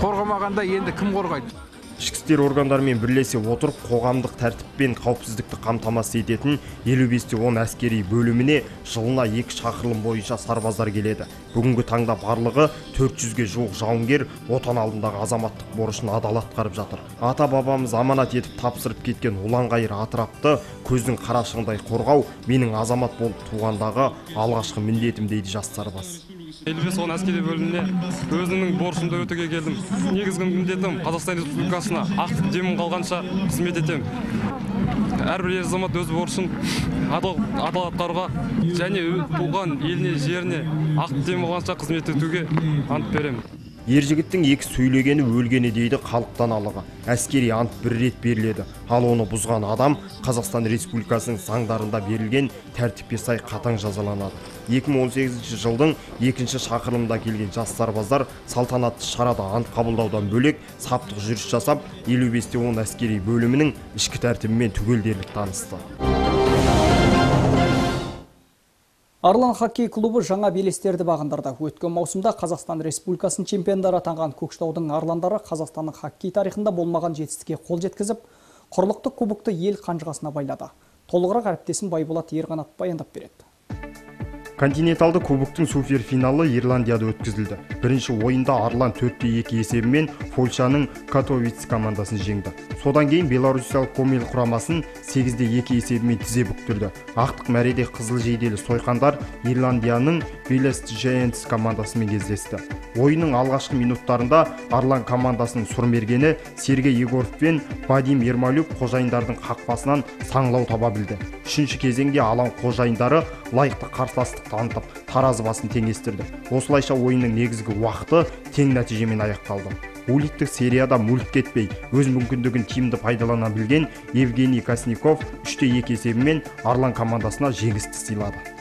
қорғамағанда енді кім қорғайды? Ішкі істер органдарымен бірлесе отырып қоғамдық тәртіп пен қауіпсіздікті қамтамасыз ететін елу бесте он әскери бөліміне жылына екі шақырылым бойынша сарбаздар келеді. Бүгінгі таңда барлығы 400-ге жуық жауынгер отан алдындағы азаматтық борышын адал атқарып жатыр. Ата бабамыз аманат етіп тапсырып кеткен ұлан-ғайыр атырапты көздің қарашығындай қорғау менің азамат болып туғандағы алғашқы міндетім дейді жас сарбаз. Елу бес он әскери бөліміне өзімнің борышымды өтеуге келдім. Негізгі міндетім қазақстан республикасына ақ демім қалғанша қызмет етемін. Әрбір ер азамат өз борышын адал атқаруға және туған еліне жеріне ақ демі қалғанша қызмет етуге ант беремін. Ер жігіттің екі сөйлегені өлгені дейді халық даналығы әскери ант бір рет беріледі. Ал оны бұзған адам қазақстан республикасының заңдарында берілген тәртіпке сай қатаң жазаланады. 2018 жылдың екінші шақырылымда келген жас сарбаздар салтанатты шарада ант қабылдаудан бөлек саптық жүріс жасап 55-те 10 әскери бөлімінің ішкі тәртібімен түгел танысты. Арлан хоккей клубы жаңа белестерді бағындырды. Өткен маусымда Қазақстан Республикасының чемпиондары атанған Көкшетаудың Арландары Қазақстанның хоккей тарихында болмаған жетістікке қол жеткізіп, құрлықтық кубокты ел қанжығасына байлады. Толығырақ әріптесім Байболат Ерғанат баяндап береді континенталды кубоктың суперфиналы ирландияда өткізілді. Бірінші ойында арлан 4-2 есебімен польшаның катовиц командасын жеңді. Содан кейін беларусиялық комел құрамасын 8-2 есебімен тізе бүктірді. Ақтық мәреде қызыл жейделі сойқандар ирландияның виллест жайентс командасымен кездесті. Ойынның алғашқы минуттарында арлан командасының сұрмергені сергей егоров пен вадим ермолюк қожайындардың қақпасынан саңлау таба білді. Үшінші кезеңде алаң қожайындары лайықты қарсыластық танытып таразы басын теңестірді. Осылайша ойынның негізгі уақыты тең нәтижемен аяқталды. Улиттік серияда мүлт кетпей өз мүмкіндігін тиімді пайдалана білген евгений косников үште екі есебімен арлан командасына жеңісті сыйлады.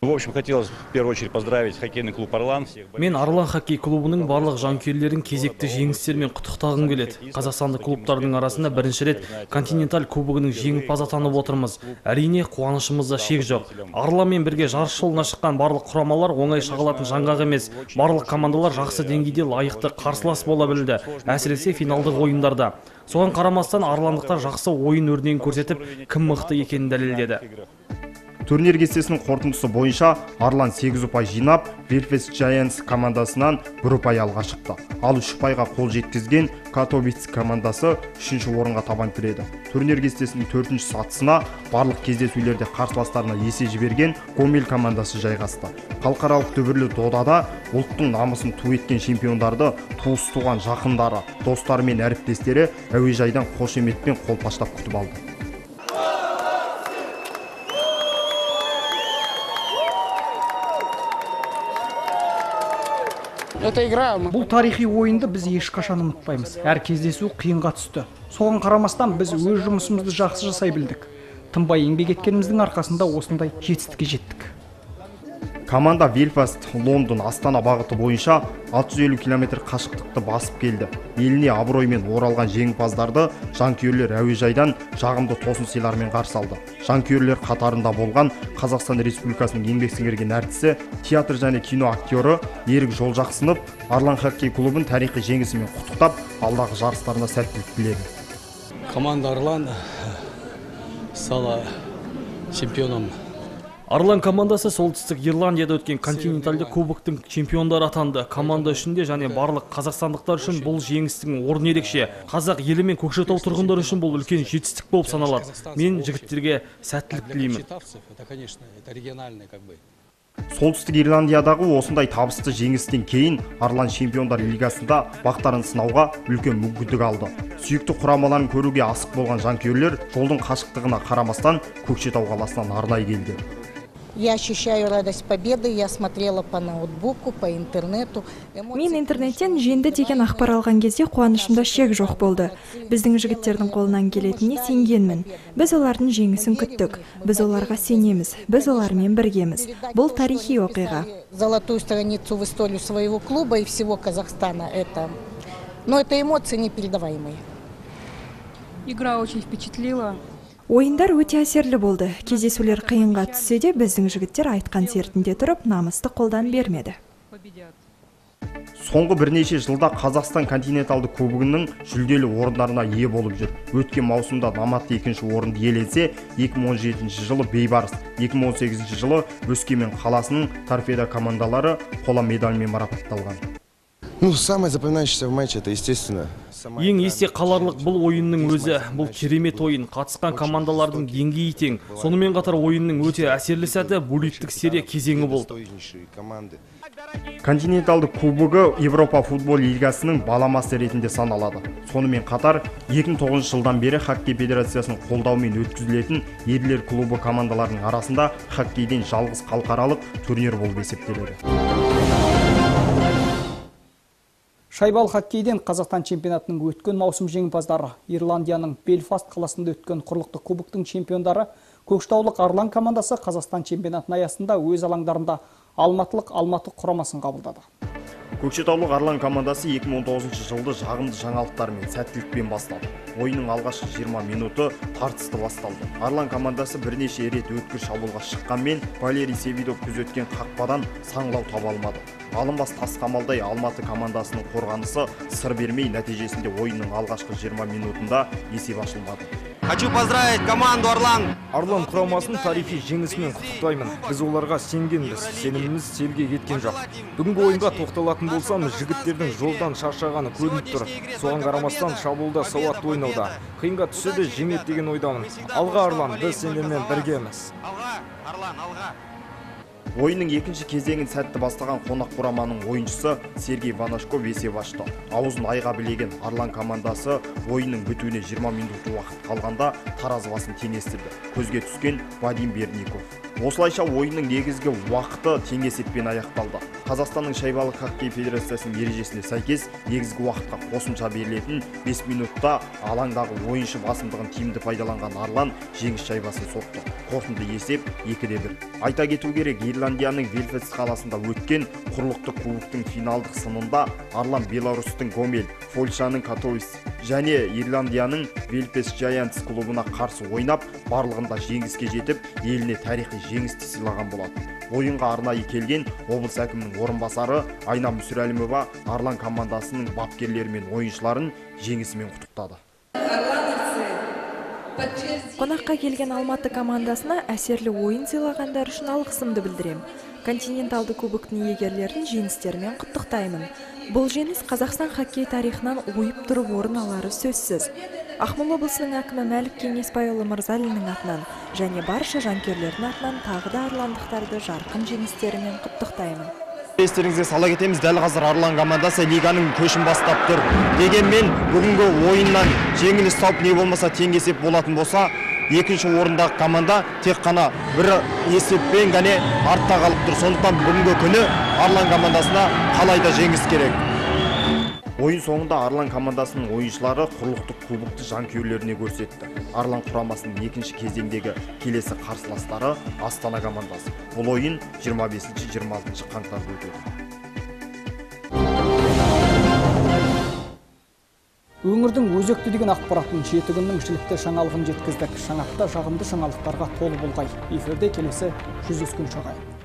В общем, хотелось в первую очередь поздравить хоккейный клуб «Орлан». Мен Арлан хоккей клубының барлық жанкүйерлерін кезекті жеңістермен құттықтағым келеді. Қазақстандық клубтардың арасында бірінші рет континенталь кубогының жеңімпазы атанып отырмыз. Әрине қуанышымызда шек жоқ. Арланмен бірге жарыс жолына шыққан барлық құрамалар оңай шағылатын жаңғақ емес. Барлық командалар жақсы деңгейде лайықты қарсылас бола білді, әсіресе финалдық ойындарда. Соған қарамастан арландықтар жақсы ойын өрнегін көрсетіп, кім мықты екенін дәлелдеді турнир кестесінің қорытындысы бойынша арлан 8 ұпай жинап белфест Giants командасынан бір ұпай алға шықты. Ал үш ұпайға қол жеткізген катовиц командасы үшінші орынға табан тіреді. Турнир кестесінің төртінші сатысына барлық кездесулерде қарсыластарына есе жіберген гомель командасы жайғасты. Халықаралық дүбірлі додада ұлттың намысын ту еткен чемпиондарды туыс туған жақындары достары мен әріптестері әуежайдан қошеметпен қолпаштап күтіп алды. Бұл тарихи ойынды біз ешқашан ұмытпаймыз. Әр кездесу қиынға түсті. Соған қарамастан біз өз жұмысымызды жақсы жасай білдік. Тынбай еңбек еткеніміздің арқасында осындай жетістікке жеттік. Команда белфаст лондон астана бағыты бойынша 650 км қашықтықты басып келді. Еліне абыроймен оралған жеңімпаздарды жанкүйерлер әуежайдан жағымды тосын сыйлармен қарсы алды. Жанкүйерлер қатарында болған қазақстан республикасының еңбек сіңірген әртісі театр және кино актері ерік жолжақсынов арлан хоккей клубын тарихи жеңісімен құттықтап алдағы жарыстарына сәттілік тіледі. Команда арлан стала чемпионом Арлан командасы солтүстік Ирландияда өткен континентальды кубоктың чемпиондары атанды. Команда үшін де және барлық қазақстандықтар үшін бұл жеңістің орны ерекше. Қазақ елі мен Көкшетау тұрғындары үшін бұл үлкен жетістік болып саналады. Мен жігіттерге сәттілік тілеймін. солтүстік ирландиядағы осындай табысты жеңістен кейін арлан чемпиондар лигасында бақтарын сынауға үлкен мүмкіндік алды. Сүйікті құрамаларын көруге асық болған жанкүйерлер жолдың қашықтығына қарамастан көкшетау қаласынан арнайы келді. Я ощущаю радость победы, я смотрела по ноутбуку, по интернету. Мен интернеттен женді деген ақпар алған кезде қуанышымда шек жоқ болды. Біздің жігіттердің қолынан келетініне сенгенмін. Біз олардың жеңісін күттік. Біз оларға сенеміз. Біз олармен біргеміз. Бұл тарихи оқиға. Золотую страницу в историю своего клуба и всего Казахстана это... Но это эмоции непередаваемые. Игра очень впечатлила. Ойындар өте әсерлі болды. Кездесулер қиынға түссе де біздің жігіттер айтқан сертінде тұрып намысты қолдан бермеді. Соңғы бірнеше жылда қазақстан континенталды кубогының жүлделі орындарына ие болып жүр. Өткен маусымда номад екінші орынды иеленсе 2017 жылы бейбарыс 2018 жылы өскемен қаласының торпедо командалары қола медальмен марапатталған. Ну, самое запоминающееся в матче, это, естественно, сама ең есте қаларлық бұл ойынның өзі бұл керемет ойын. Қатысқан командалардың деңгейі тең. Сонымен қатар ойынның өте әсерлі сәті буллиттік серия кезеңі болды континенталды кубогы европа футбол лигасының баламасы ретінде саналады. Сонымен қатар 2009 жылдан бері хоккей федерациясының қолдауымен өткізілетін ерлер клубы командаларының арасында хоккейден жалғыз халықаралық турнир болып есептеледі. Шайбал хоккейден Қазақстан чемпионатының өткен маусым жеңімпаздары Ирландияның Белфаст қаласында өткен құрлықтық кубоктың чемпиондары Көкшетаулық Арлан командасы Қазақстан чемпионатының аясында өз алаңдарында Алматылық Алматы құрамасын қабылдады. көкшетаулық арлан командасы 2019 жылды жағымды жаңалықтармен сәттілікпен бастады. Ойынның алғашқы 20 минуты тартысты басталды. Арлан командасы бірнеше рет өткір шабуылға шыққанмен валерий севидов күзеткен қақпадан саңлау таба алмады. Алынбас тас қамалдай алматы командасының қорғанысы сыр бермей нәтижесінде ойынның алғашқы 20 минутында есеп ашылмады. Хочу поздравить команду Орлан. Орлан құрамасын тарихи жеңісімен құттықтаймын. Біз оларға сенгенбіз, сеніміміз селге кеткен жоқ. Бүгінгі ойынға тоқталатын болсам, жігіттердің жолдан шаршағаны көрініп тұр. Соған қарамастан шабуылда сауатты ойнауда. Қиынға түссе де жеңеді деген ойдамын. Алға Орлан, біз сендермен біргеміз. Ойынның екінші кезеңін сәтті бастаған қонақ құраманың ойыншысы сергей ванашков есеп ашты. Аузын айға білеген арлан командасы ойынның бітуіне 20 минут уақыт қалғанда таразы басын теңестірді. Көзге түскен вадим берников осылайша ойынның негізгі уақыты тең есеппен аяқталды. Қазақстанның шайбалы хоккей федерациясының ережесіне сәйкес негізгі уақытқа қосымша берілетін 5 минутта алаңдағы ойыншы басымдығын тиімді пайдаланған арлан жеңіс шайбасын соқты. Қорытынды есеп 2-де 1 айта кету керек ирландияның вильфест қаласында өткен құрлықтық кубоктың финалдық сынында арлан беларусьтың гомель польшаның катовис және ирландияның вильфест жаянтс клубына қарсы ойнап барлығында жеңіске жетіп еліне тарихи жеңісті сыйлаған болатын. Ойынға арнайы келген облыс әкімінің орынбасары айна мүсірәлімова арлан командасының бапкерлері мен ойыншыларын жеңісімен құттықтады. Қонаққа келген алматы командасына әсерлі ойын сыйлағандар үшін алғысымды білдірем. Континенталды кубоктың иегерлерін жеңістерімен құттықтаймын. Бұл жеңіс қазақстан хоккей тарихынан ойып тұрып орын алары сөзсіз. Ақмола облысының әкімі мәлік кеңесбайұлы мырзалиннің атынан және барша жанкүйерлердің атынан тағы да арландықтарды жарқын жеңістерімен құттықтаймын. Естеріңізге сала кетеміз дәл қазір арлан командасы лиганың көшін бастап тұр. Дегенмен бүгінгі ойыннан жеңіліс тауып не болмаса тең есеп болатын болса екінші орындағы команда тек қана бір есеппен ғана артта қалып тұр. Сондықтан бүгінгі күні арлан командасына қалай да жеңіс керек. Ойын соңында арлан командасының ойыншылары құрлықтық кубокты жанкүйерлеріне көрсетті. Арлан құрамасының екінші кезеңдегі келесі қарсыластары астана командасы. Бұл ойын 25-26 қаңтарда өтеді. Өңірдің өзекті деген ақпаратын жеті күннің жілікті жаңалығын жеткіздік. Жаңақта жағымды жаңалықтарға толы болғай. Эфирде келесі жүздескенше ағайын.